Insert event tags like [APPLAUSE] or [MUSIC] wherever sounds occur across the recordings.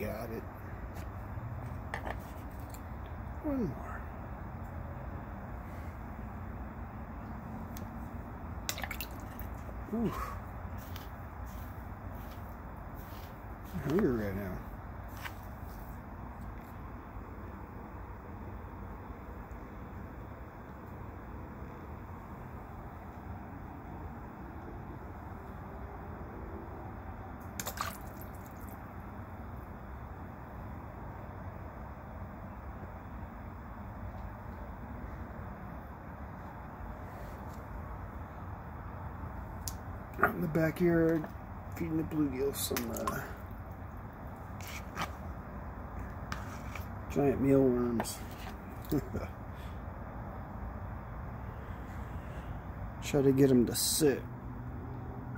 Got it. One more. Ooh. I'm hungry right now. In the backyard feeding the bluegills some uh, giant mealworms. [LAUGHS] Try to get them to sit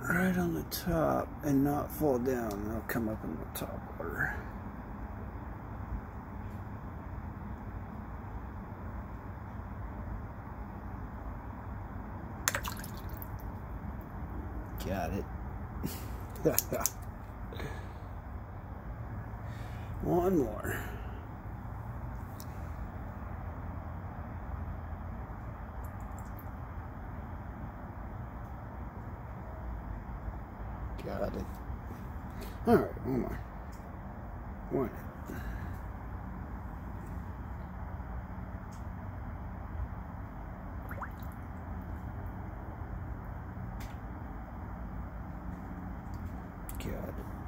right on the top and not fall down. They'll come up in the top water. Got it. One more. Got it. Alright, one more. One. God.